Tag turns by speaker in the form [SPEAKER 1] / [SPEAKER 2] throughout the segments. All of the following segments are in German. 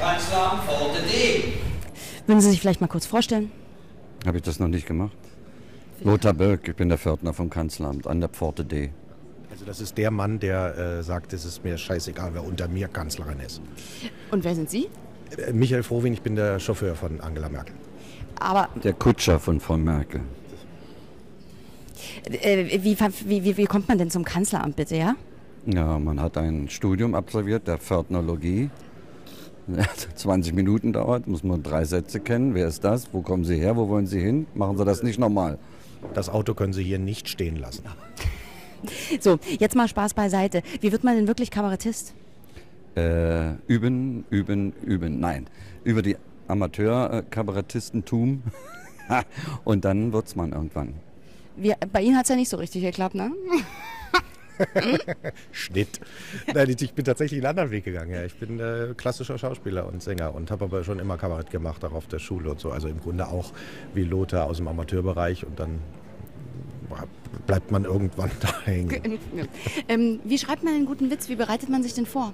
[SPEAKER 1] Kanzleramt Pforte D.
[SPEAKER 2] Würden Sie sich vielleicht mal kurz vorstellen?
[SPEAKER 3] Habe ich das noch nicht gemacht? Lothar Böck, ich bin der Pförtner vom Kanzleramt an der Pforte D.
[SPEAKER 4] Also das ist der Mann, der äh, sagt, es ist mir scheißegal, wer unter mir Kanzlerin ist.
[SPEAKER 2] Und wer sind Sie?
[SPEAKER 4] Äh, Michael Frohwin, ich bin der Chauffeur von Angela Merkel.
[SPEAKER 2] Aber
[SPEAKER 3] Der Kutscher von Frau Merkel.
[SPEAKER 2] äh, wie, wie, wie, wie kommt man denn zum Kanzleramt bitte, ja?
[SPEAKER 3] Ja, man hat ein Studium absolviert, der Pförtnerlogie. Also 20 Minuten dauert, muss man drei Sätze kennen. Wer ist das? Wo kommen Sie her? Wo wollen Sie hin? Machen Sie das nicht nochmal.
[SPEAKER 4] Das Auto können Sie hier nicht stehen lassen.
[SPEAKER 2] So, jetzt mal Spaß beiseite. Wie wird man denn wirklich Kabarettist?
[SPEAKER 3] Äh, üben, üben, üben. Nein, über die Amateur-Kabarettistentum. Und dann wird's man irgendwann.
[SPEAKER 2] Wir, bei Ihnen hat es ja nicht so richtig geklappt, ne?
[SPEAKER 4] Schnitt. Nein, ich bin tatsächlich einen anderen Weg gegangen. Ja. Ich bin äh, klassischer Schauspieler und Sänger und habe aber schon immer Kabarett gemacht, auch auf der Schule und so. Also im Grunde auch wie Lothar aus dem Amateurbereich und dann bleibt man irgendwann da hängen.
[SPEAKER 2] ähm, wie schreibt man einen guten Witz? Wie bereitet man sich denn vor?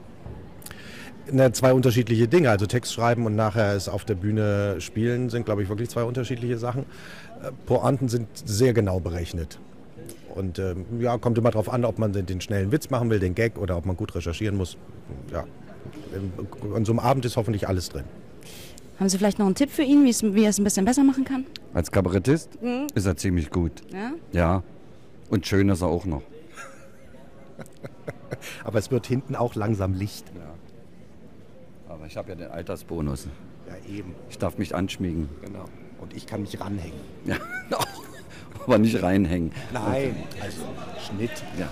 [SPEAKER 4] Na, zwei unterschiedliche Dinge. Also Text schreiben und nachher es auf der Bühne spielen sind, glaube ich, wirklich zwei unterschiedliche Sachen. Äh, Pointen sind sehr genau berechnet. Und ähm, ja, kommt immer darauf an, ob man den, den schnellen Witz machen will, den Gag, oder ob man gut recherchieren muss. Ja. An so einem Abend ist hoffentlich alles drin.
[SPEAKER 2] Haben Sie vielleicht noch einen Tipp für ihn, wie es- wie er es ein bisschen besser machen kann?
[SPEAKER 3] Als Kabarettist ist er ziemlich gut.
[SPEAKER 2] Ja?
[SPEAKER 3] Ja. Und schön ist er auch noch.
[SPEAKER 4] Aber es wird hinten auch langsam Licht.
[SPEAKER 3] Aber ich habe ja den Altersbonus.
[SPEAKER 4] Ja, eben.
[SPEAKER 3] Ich darf mich anschmiegen.
[SPEAKER 4] Genau. Und ich kann mich ranhängen.
[SPEAKER 3] Ja. Aber nicht reinhängen.
[SPEAKER 4] Nein, also Schnitt.
[SPEAKER 3] Ja.